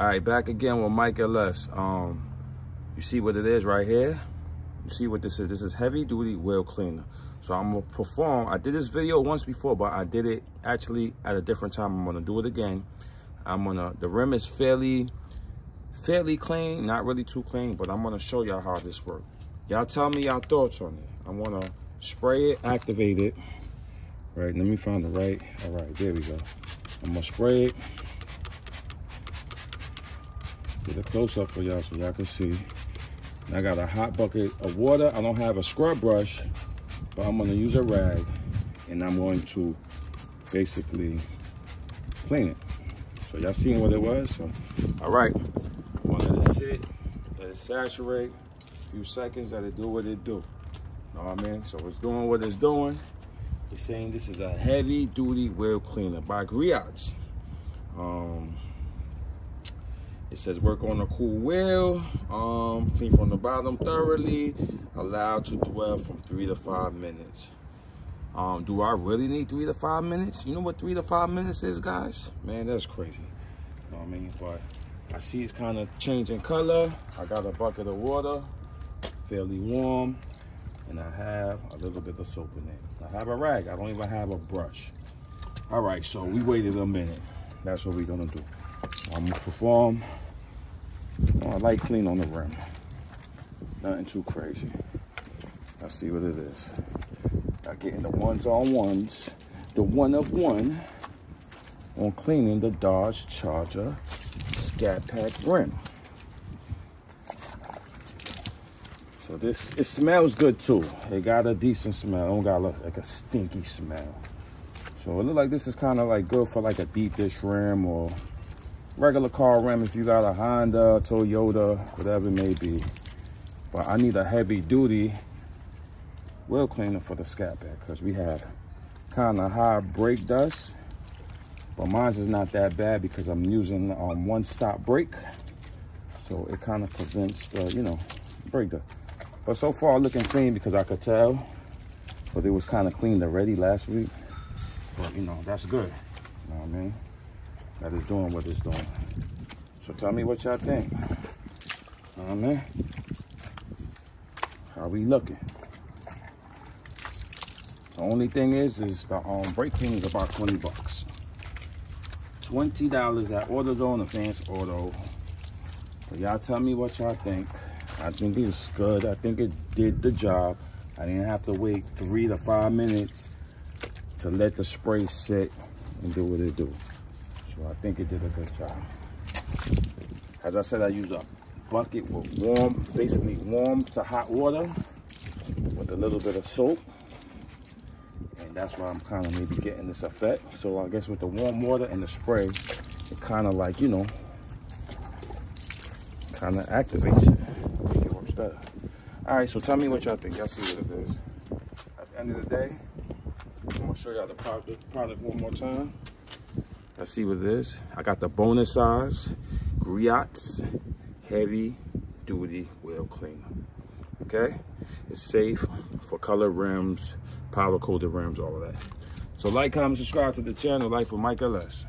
All right, back again with Myke LS. Um, you see what it is right here? You see what this is? This is heavy duty wheel cleaner. So I'm gonna perform, I did this video once before, but I did it actually at a different time. I'm gonna do it again. I'm gonna, the rim is fairly, fairly clean, not really too clean, but I'm gonna show y'all how this works. Y'all tell me y'all thoughts on it. I'm gonna spray it, activate it. Right, let me find the right, all right, there we go. I'm gonna spray it. Get a close up for y'all so y'all can see. I got a hot bucket of water. I don't have a scrub brush, but I'm gonna use a rag and I'm going to basically clean it. So y'all seen what it was? So, all right, I'm gonna let it sit, let it saturate, a few seconds, let it do what it do. Know what I mean? So it's doing what it's doing. It's saying this is a heavy duty wheel cleaner by Griot's. Um, it says work on a cool wheel, um, clean from the bottom thoroughly, allowed to dwell from three to five minutes. Um, do I really need three to five minutes? You know what three to five minutes is, guys? Man, that's crazy. You know what I mean? But I see it's kind of changing color. I got a bucket of water, fairly warm, and I have a little bit of soap in it. I have a rag. I don't even have a brush. All right, so we waited a minute. That's what we're gonna do. I'm gonna perform. I like clean on the rim. Nothing too crazy. Let's see what it is. I getting the ones on ones, the one of one on cleaning the Dodge Charger Scat Pack rim. So this, it smells good too. It got a decent smell. It don't got like a stinky smell. So it look like this is kind of like good for like a deep dish rim or regular car rim if you got a Honda, Toyota, whatever it may be. But I need a heavy duty wheel cleaner for the Scat Pack because we have kind of high brake dust. But mine's is not that bad because I'm using um, one stop brake. So it kind of prevents the, you know, brake dust. But so far looking clean because I could tell. But it was kind of cleaned already last week. But you know, that's good. You know what I mean? That is doing what it's doing. So tell me what y'all think. You know? How we looking? The only thing is, is the um, brake clean is about 20 bucks. $20 at AutoZone, Advance Auto. So y'all tell me what y'all think. I think it's good. I think it did the job. I didn't have to wait three to five minutes to let the spray sit and do what it do. So I think it did a good job. As I said, I used a bucket with warm, basically warm to hot water with a little bit of soap. And that's why I'm kind of maybe getting this effect. So I guess with the warm water and the spray, it kind of like, you know, kind of activates it. It works better. All right, so tell me what y'all think. Y'all see what it is. At the end of the day, I'm gonna show y'all the product, product one more time. Let's see what it is. I got the bonus size Griot's heavy duty wheel cleaner. Okay, it's safe for color rims, powder coated rims, all of that. So like, comment, subscribe to the channel. Like for Myke LS.